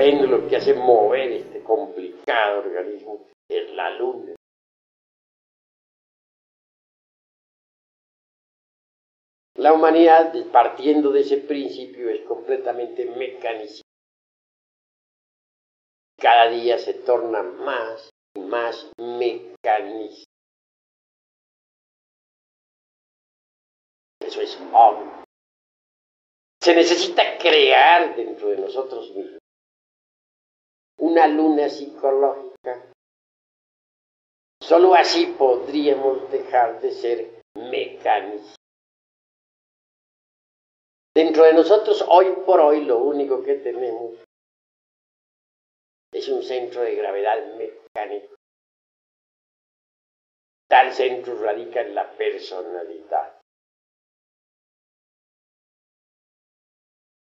péndulo que hace mover este complicado organismo es la luna. La humanidad, partiendo de ese principio, es completamente mecanizada. Cada día se torna más y más mecanizada. Eso es obvio. Se necesita crear dentro de nosotros mismos una luna psicológica. Solo así podríamos dejar de ser mecánicos. Dentro de nosotros, hoy por hoy, lo único que tenemos es un centro de gravedad mecánico. Tal centro radica en la personalidad.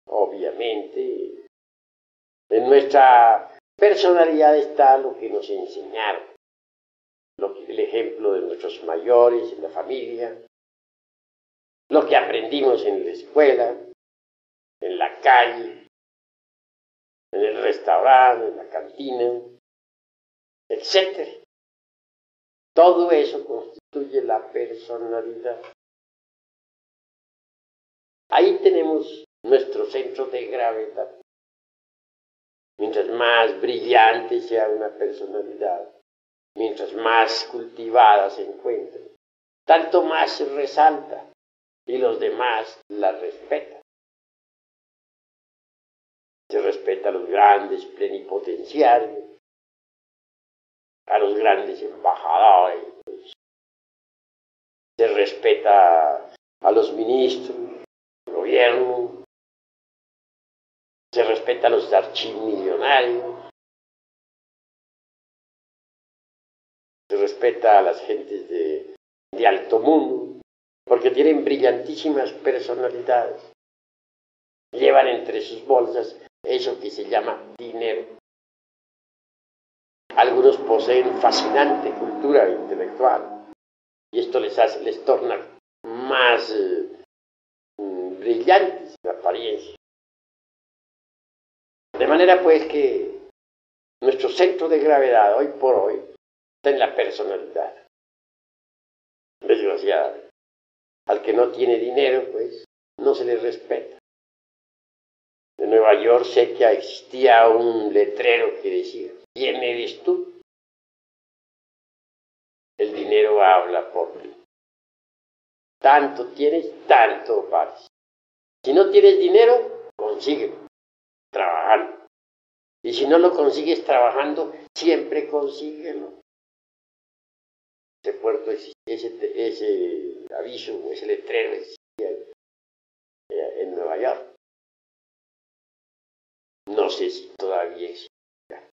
Obviamente, en nuestra personalidad está lo que nos enseñaron, el ejemplo de nuestros mayores en la familia, lo que aprendimos en la escuela, en la calle, en el restaurante, en la cantina, etc. Todo eso constituye la personalidad. Ahí tenemos nuestro centro de gravedad. Mientras más brillante sea una personalidad, mientras más cultivada se encuentre, tanto más resalta y los demás la respetan. Se respeta a los grandes plenipotenciarios, a los grandes embajadores, se respeta a los ministros del gobierno, respeta a los archimillonarios, respeta a las gentes de, de alto mundo, porque tienen brillantísimas personalidades. Llevan entre sus bolsas eso que se llama dinero. Algunos poseen fascinante cultura intelectual y esto les, hace, les torna más eh, mm, brillantes en apariencia. De manera pues que nuestro centro de gravedad hoy por hoy está en la personalidad. Desgraciadamente. Al que no tiene dinero, pues, no se le respeta. En Nueva York sé que existía un letrero que decía, ¿quién eres tú? El dinero habla por ti. Tanto tienes, tanto vales. Si no tienes dinero, consíguelo, trabajando. Y si no lo consigues trabajando, siempre consíguelo. Ese puerto, ese, ese aviso ese letrero existía en, Nueva York. No sé si todavía existía,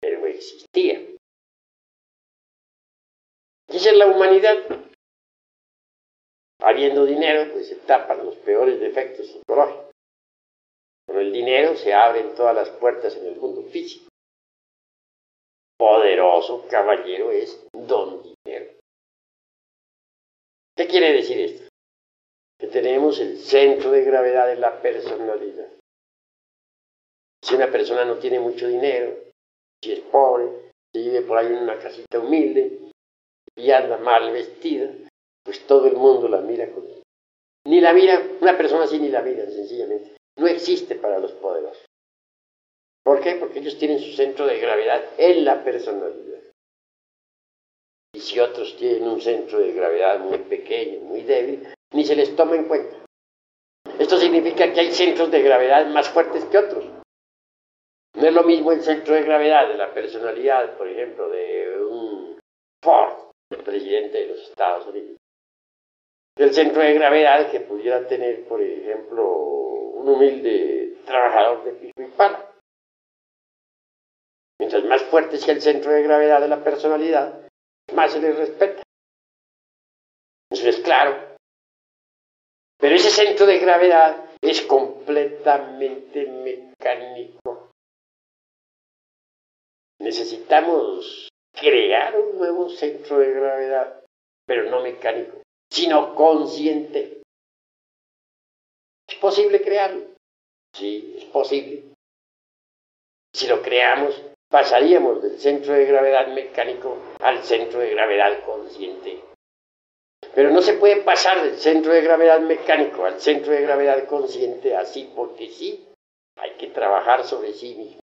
pero existía. Esa es la humanidad. Habiendo dinero, pues se tapan los peores defectos psicológicos. Con el dinero se abren todas las puertas en el mundo físico. Poderoso caballero es don dinero. ¿Qué quiere decir esto? Que tenemos el centro de gravedad de la personalidad. Si una persona no tiene mucho dinero, si es pobre, si vive por ahí en una casita humilde y anda mal vestida, pues todo el mundo la mira con... Ni la mira, una persona así ni la mira, sencillamente. Existe para los poderosos. ¿Por qué? Porque ellos tienen su centro de gravedad en la personalidad. Y si otros tienen un centro de gravedad muy pequeño, muy débil, ni se les toma en cuenta. Esto significa que hay centros de gravedad más fuertes que otros. No es lo mismo el centro de gravedad de la personalidad, por ejemplo, de un Ford, presidente de los Estados Unidos, el centro de gravedad que pudiera tener, por ejemplo, un humilde trabajador de piso y. Mientras más fuerte sea el centro de gravedad de la personalidad, más se le respeta. Eso es claro. Pero ese centro de gravedad es completamente mecánico. Necesitamos crear un nuevo centro de gravedad, pero no mecánico, sino consciente. ¿Es posible crearlo? Sí, es posible. Si lo creamos, pasaríamos del centro de gravedad mecánico al centro de gravedad consciente. Pero no se puede pasar del centro de gravedad mecánico al centro de gravedad consciente así porque sí. Hay que trabajar sobre sí mismo.